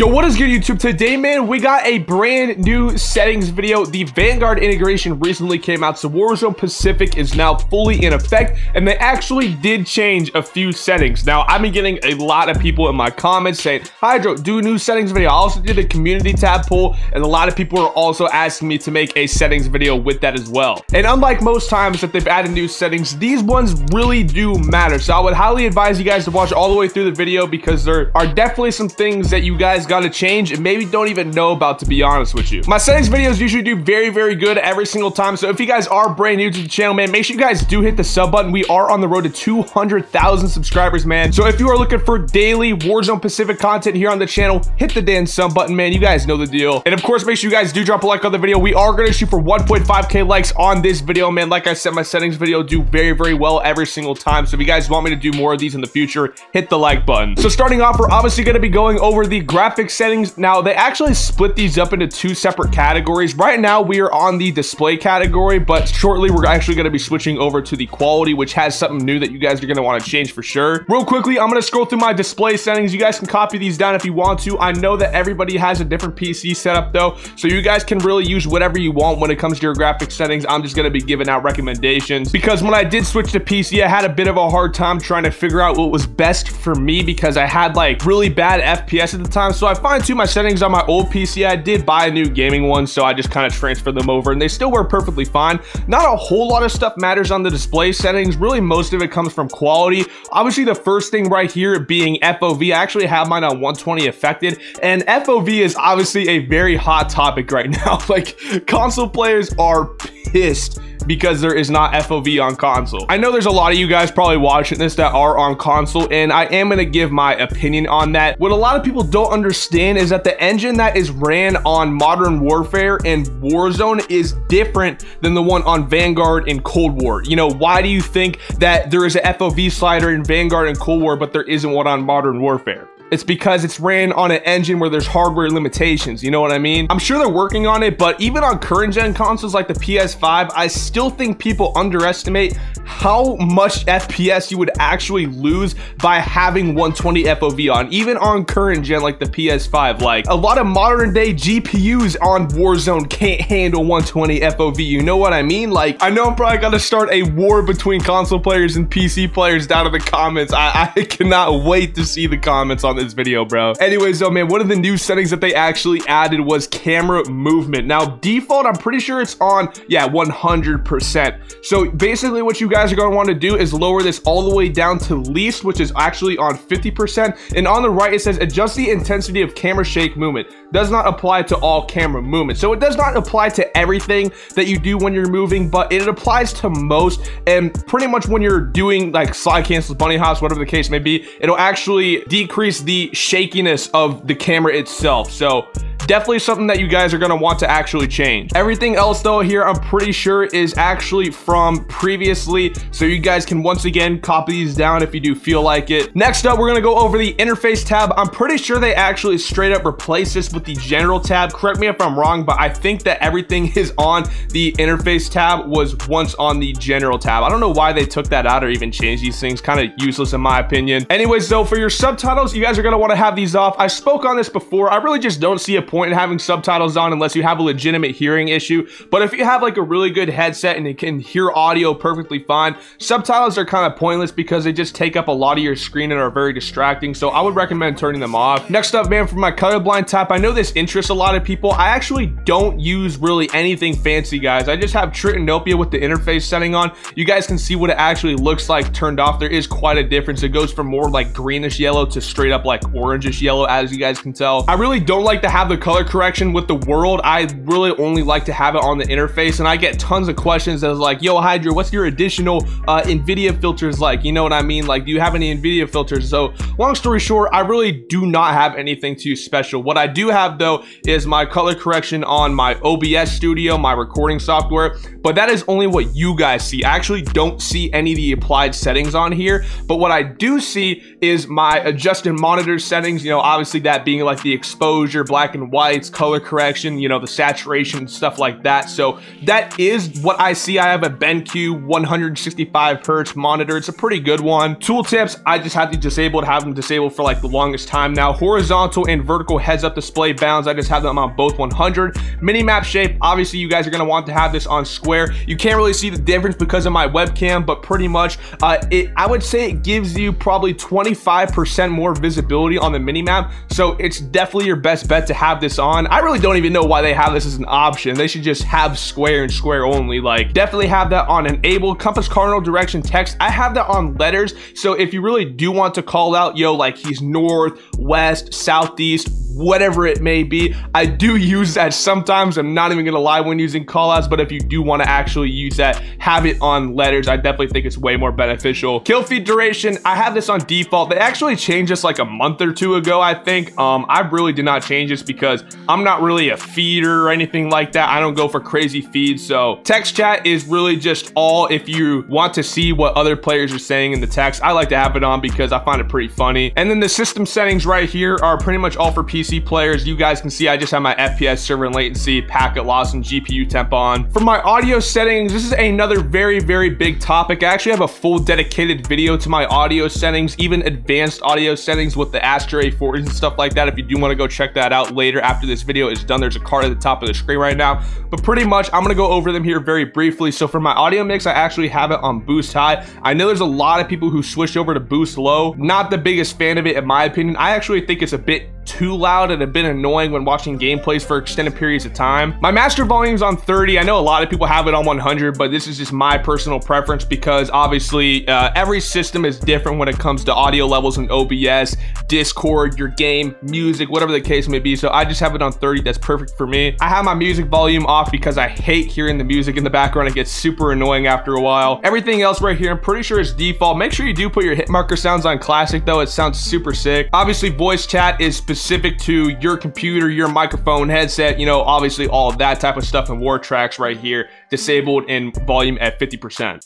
Yo, what is good YouTube? Today, man, we got a brand new settings video. The Vanguard integration recently came out, so Warzone Pacific is now fully in effect, and they actually did change a few settings. Now, I've been getting a lot of people in my comments saying, Hydro, do new settings video. I also did a community tab poll, and a lot of people are also asking me to make a settings video with that as well. And unlike most times that they've added new settings, these ones really do matter. So I would highly advise you guys to watch all the way through the video because there are definitely some things that you guys got to change and maybe don't even know about to be honest with you. My settings videos usually do very, very good every single time. So if you guys are brand new to the channel, man, make sure you guys do hit the sub button. We are on the road to 200,000 subscribers, man. So if you are looking for daily Warzone Pacific content here on the channel, hit the damn sub button, man. You guys know the deal. And of course, make sure you guys do drop a like on the video. We are going to shoot for 1.5k likes on this video, man. Like I said, my settings video do very, very well every single time. So if you guys want me to do more of these in the future, hit the like button. So starting off, we're obviously going to be going over the graphics settings. Now, they actually split these up into two separate categories. Right now, we are on the display category, but shortly, we're actually going to be switching over to the quality, which has something new that you guys are going to want to change for sure. Real quickly, I'm going to scroll through my display settings. You guys can copy these down if you want to. I know that everybody has a different PC setup, though, so you guys can really use whatever you want when it comes to your graphics settings. I'm just going to be giving out recommendations because when I did switch to PC, I had a bit of a hard time trying to figure out what was best for me because I had like really bad FPS at the time. So I fine-tuned my settings on my old PC. I did buy a new gaming one, so I just kind of transferred them over and they still work perfectly fine. Not a whole lot of stuff matters on the display settings. Really, most of it comes from quality. Obviously, the first thing right here being FOV. I actually have mine on 120 affected, and FOV is obviously a very hot topic right now. like, console players are pissed because there is not FOV on console. I know there's a lot of you guys probably watching this that are on console, and I am gonna give my opinion on that. What a lot of people don't understand is that the engine that is ran on Modern Warfare and Warzone is different than the one on Vanguard and Cold War. You know, why do you think that there is a FOV slider in Vanguard and Cold War, but there isn't one on Modern Warfare? It's because it's ran on an engine where there's hardware limitations. You know what I mean? I'm sure they're working on it, but even on current gen consoles like the PS5, I still think people underestimate how much FPS you would actually lose by having 120 FOV on, even on current gen like the PS5. Like a lot of modern day GPUs on Warzone can't handle 120 FOV. You know what I mean? Like I know I'm probably gonna start a war between console players and PC players down in the comments. I, I cannot wait to see the comments on this video, bro. Anyways, though, man, one of the new settings that they actually added was camera movement. Now, default, I'm pretty sure it's on, yeah, 100%. So basically what you guys are going to want to do is lower this all the way down to least, which is actually on 50%. And on the right, it says adjust the intensity of camera shake movement. Does not apply to all camera movement. So it does not apply to everything that you do when you're moving, but it applies to most. And pretty much when you're doing like slide cancels, bunny hops, whatever the case may be, it'll actually decrease the shakiness of the camera itself. So definitely something that you guys are to want to actually change. Everything else though here, I'm pretty sure is actually from previously. So you guys can once again copy these down if you do feel like it. Next up, we're to go over the interface tab. I'm pretty sure they actually straight up replaced this with the general tab. Correct me if I'm wrong, but I think that everything is on the interface tab was once on the general tab. I don't know why they took that out or even changed these things. Kind of useless in my opinion. Anyways, though, for your subtitles, you guys are going to want to have these off. I spoke on this before. I really just don't see a point in having subtitles on unless you have a legitimate hearing issue. But if you have like a really good headset and it can hear audio perfectly fine, subtitles are kind of pointless because they just take up a lot of your screen and are very distracting. So I would recommend turning them off. Next up, man, for my colorblind tab, I know this interests a lot of people. I actually don't use really anything fancy, guys. I just have Tritanopia with the interface setting on. You guys can see what it actually looks like turned off. There is quite a difference. It goes from more like greenish yellow to straight up like orangish yellow, as you guys can tell. I really don't like to have the color correction with the world, I really only like to have it on the interface. And I get tons of questions that's like, yo, Hydro, what's your additional uh, NVIDIA filters like? You know what I mean? Like, do you have any NVIDIA filters? So long story short, I really do not have anything too special. What I do have though is my color correction on my OBS studio, my recording software, but that is only what you guys see. I actually don't see any of the applied settings on here, but what I do see is my adjusted monitor settings, you know, obviously that being like the exposure, black and whites, color correction, you know, the saturation, stuff like that. So that is what I see. I have a BenQ 165 hertz monitor. It's a pretty good one. Tooltips, I just have to disable have them disabled for like the longest time now. Horizontal and vertical heads up display bounds, I just have them on both 100. Minimap shape, obviously you guys are gonna want to have this on square. You can't really see the difference because of my webcam, but pretty much, uh, it I would say it gives you probably 25% more visibility on the minimap. So it's definitely your best bet to have this on. I really don't even know why they have this as an option. They should just have square and square only. Like definitely have that on enable compass cardinal direction text. I have that on letters. So if you really do want to call out, yo, like he's north, west, southeast, whatever it may be. I do use that sometimes. I'm not even gonna lie when using callouts, but if you do want to actually use that, have it on letters. I definitely think it's way more beneficial. Kill feed duration, I have this on default. They actually changed this like a month or two ago, I think. Um, I really did not change this because I'm not really a feeder or anything like that. I don't go for crazy feeds. So text chat is really just all if you want to see what other players are saying in the text. I like to have it on because I find it pretty funny. And then the system settings right here are pretty much all for PC PC players, you guys can see I just have my FPS server and latency, packet loss, and GPU temp on. For my audio settings, this is another very, very big topic. I actually have a full dedicated video to my audio settings, even advanced audio settings with the Astro A40s and stuff like that. If you do want to go check that out later after this video is done, there's a card at the top of the screen right now. But pretty much, I'm going to go over them here very briefly. So for my audio mix, I actually have it on boost high. I know there's a lot of people who switch over to boost low. Not the biggest fan of it, in my opinion. I actually think it's a bit too loud and a bit annoying when watching gameplays for extended periods of time. My master volume's on 30. I know a lot of people have it on 100, but this is just my personal preference because obviously uh, every system is different when it comes to audio levels in OBS, Discord, your game, music, whatever the case may be. So I just have it on 30. That's perfect for me. I have my music volume off because I hate hearing the music in the background. It gets super annoying after a while. Everything else right here, I'm pretty sure is default. Make sure you do put your hit marker sounds on classic though. It sounds super sick. Obviously voice chat is specific specific to your computer, your microphone, headset, you know, obviously all that type of stuff and war tracks right here, disabled in volume at 50%.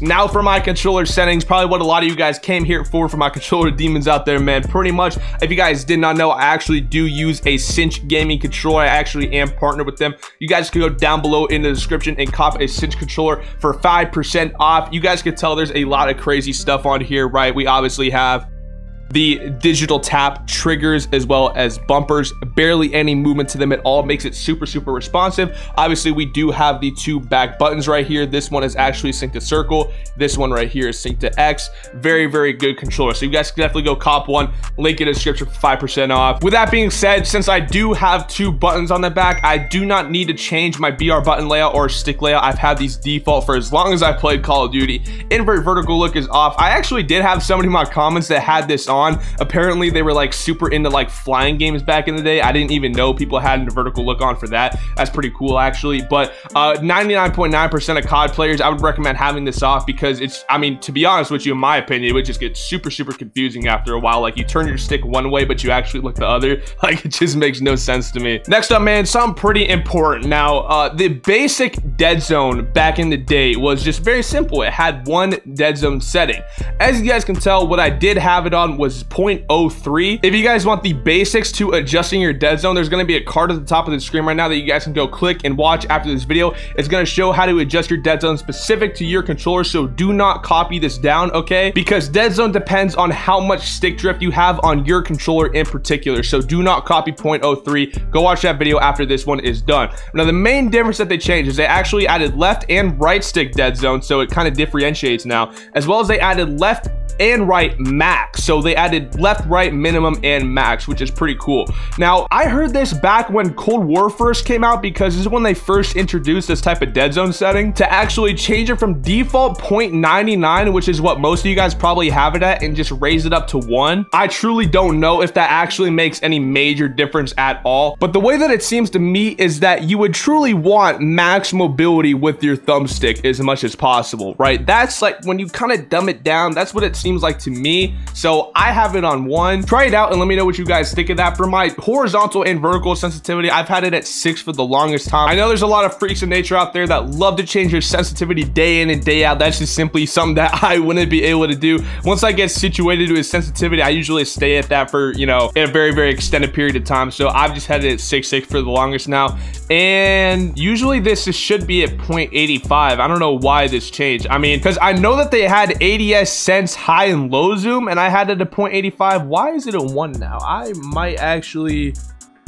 Now for my controller settings, probably what a lot of you guys came here for, for my controller demons out there, man. Pretty much, if you guys did not know, I actually do use a Cinch gaming controller. I actually am partnered with them. You guys can go down below in the description and cop a Cinch controller for 5% off. You guys can tell there's a lot of crazy stuff on here, right? We obviously have the digital tap triggers as well as bumpers. Barely any movement to them at all makes it super super responsive. Obviously we do have the two back buttons right here. This one is actually synced to circle. This one right here is synced to x. Very very good controller. So you guys can definitely go cop one link in the description for five percent off. With that being said since i do have two buttons on the back i do not need to change my br button layout or stick layout. I've had these default for as long as i played call of duty. Invert vertical look is off. I actually did have somebody in my comments that had this on on. Apparently, they were like super into like flying games back in the day. I didn't even know people had a vertical look on for that. That's pretty cool, actually. But 99.9% uh, of COD players, I would recommend having this off because it's, I mean, to be honest with you, in my opinion, it would just get super, super confusing after a while. Like you turn your stick one way, but you actually look the other. Like it just makes no sense to me. Next up, man, something pretty important. Now, uh, the basic dead zone back in the day was just very simple. It had one dead zone setting. As you guys can tell, what I did have it on was was 0.03. If you guys want the basics to adjusting your dead zone, there's going to be a card at the top of the screen right now that you guys can go click and watch after this video. It's going to show how to adjust your dead zone specific to your controller. So do not copy this down, okay? Because dead zone depends on how much stick drift you have on your controller in particular. So do not copy 0.03. Go watch that video after this one is done. Now, the main difference that they changed is they actually added left and right stick dead zone. So it kind of differentiates now, as well as they added left and right max. So they added left, right, minimum, and max, which is pretty cool. Now, I heard this back when Cold War first came out because this is when they first introduced this type of dead zone setting to actually change it from default 0.99, which is what most of you guys probably have it at, and just raise it up to one. I truly don't know if that actually makes any major difference at all. But the way that it seems to me is that you would truly want max mobility with your thumbstick as much as possible, right? That's like when you kind of dumb it down, that's what it seems like to me. So I have it on one. Try it out and let me know what you guys think of that. For my horizontal and vertical sensitivity, I've had it at six for the longest time. I know there's a lot of freaks of nature out there that love to change their sensitivity day in and day out. That's just simply something that I wouldn't be able to do. Once I get situated to a sensitivity, I usually stay at that for, you know, a very, very extended period of time. So I've just had it at six six for the longest now. And usually this should be at 0.85. I don't know why this changed. I mean, because I know that they had ADS sense high and low zoom and I had it at 0.85. Why is it a 1 now? I might actually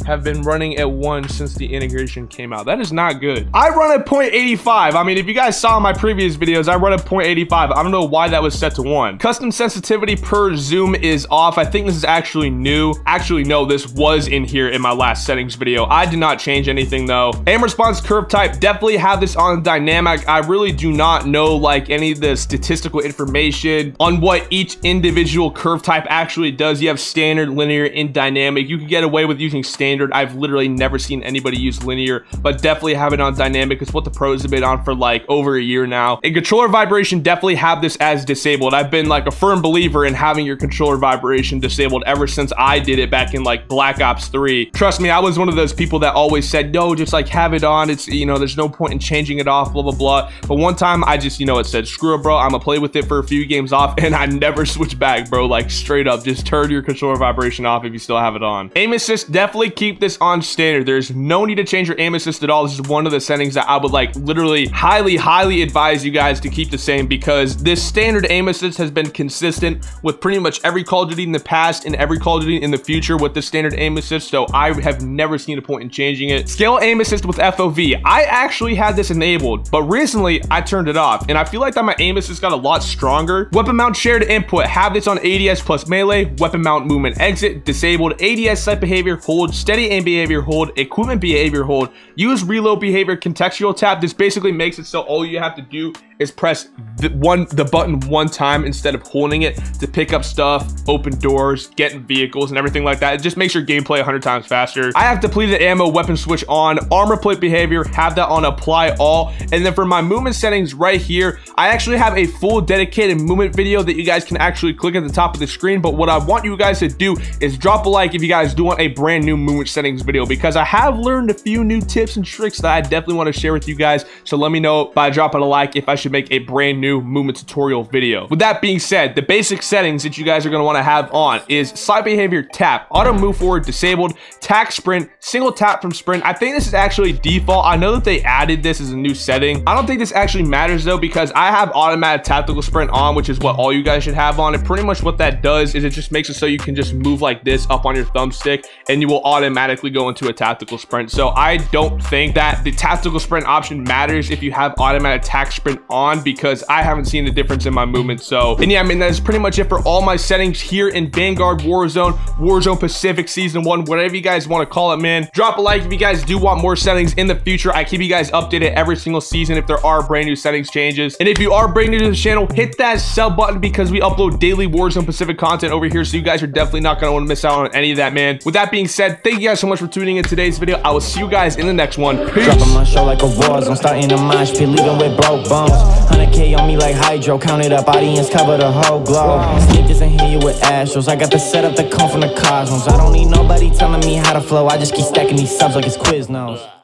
have been running at 1 since the integration came out. That is not good. I run at 0.85. I mean, if you guys saw my previous videos, I run at 0.85. I don't know why that was set to 1. Custom sensitivity per zoom is off. I think this is actually new. Actually, no, this was in here in my last settings video. I did not change anything though. Aim response curve type, definitely have this on dynamic. I really do not know like any of the statistical information on what each individual curve type actually does. You have standard, linear, and dynamic. You can get away with using standard standard. I've literally never seen anybody use linear, but definitely have it on dynamic. It's what the pros have been on for like over a year now. And controller vibration, definitely have this as disabled. I've been like a firm believer in having your controller vibration disabled ever since I did it back in like Black Ops 3. Trust me, I was one of those people that always said, no, just like have it on. It's, you know, there's no point in changing it off, blah, blah, blah. But one time I just, you know, it said, screw it, bro. I'm gonna play with it for a few games off and I never switch back, bro. Like straight up, just turn your controller vibration off if you still have it on. Aim assist, definitely keep this on standard. There's no need to change your aim assist at all. This is one of the settings that I would like literally highly, highly advise you guys to keep the same because this standard aim assist has been consistent with pretty much every Call of Duty in the past and every Call of Duty in the future with the standard aim assist. So I have never seen a point in changing it. Scale aim assist with FOV. I actually had this enabled, but recently I turned it off and I feel like that my aim assist got a lot stronger. Weapon mount shared input. Have this on ADS plus melee. Weapon mount movement exit disabled. ADS sight behavior hold steady aim behavior hold, equipment behavior hold, use reload behavior contextual tap. This basically makes it so all you have to do is press the one the button one time instead of holding it to pick up stuff, open doors, get in vehicles, and everything like that. It just makes your gameplay 100 times faster. I have depleted ammo weapon switch on, armor plate behavior, have that on apply all. And then for my movement settings right here, I actually have a full dedicated movement video that you guys can actually click at the top of the screen. But what I want you guys to do is drop a like if you guys do want a brand new movement settings video because I have learned a few new tips and tricks that I definitely want to share with you guys. So let me know by dropping a like if I should make a brand new movement tutorial video. With that being said, the basic settings that you guys are going to want to have on is sight behavior tap, auto move forward disabled, tack sprint, single tap from sprint. I think this is actually default. I know that they added this as a new setting. I don't think this actually matters though because I have automatic tactical sprint on, which is what all you guys should have on. And pretty much what that does is it just makes it so you can just move like this up on your thumbstick and you will automatically go into a tactical sprint. So I don't think that the tactical sprint option matters if you have automatic tack sprint on because because I haven't seen a difference in my movement. So, and yeah, I mean, that's pretty much it for all my settings here in Vanguard Warzone, Warzone Pacific Season 1, whatever you guys want to call it, man. Drop a like if you guys do want more settings in the future. I keep you guys updated every single season if there are brand new settings changes. And if you are brand new to the channel, hit that sub button because we upload daily Warzone Pacific content over here. So you guys are definitely not going to want to miss out on any of that, man. With that being said, thank you guys so much for tuning in today's video. I will see you guys in the next one. Peace. Dropping my show like a starting mosh pit, leaving with broke bones. 100k on me like hydro, count it up, audience cover the whole globe. Sneak isn't here with astros. I got the setup that come from the cosmos. I don't need nobody telling me how to flow. I just keep stacking these subs like it's Quiznos.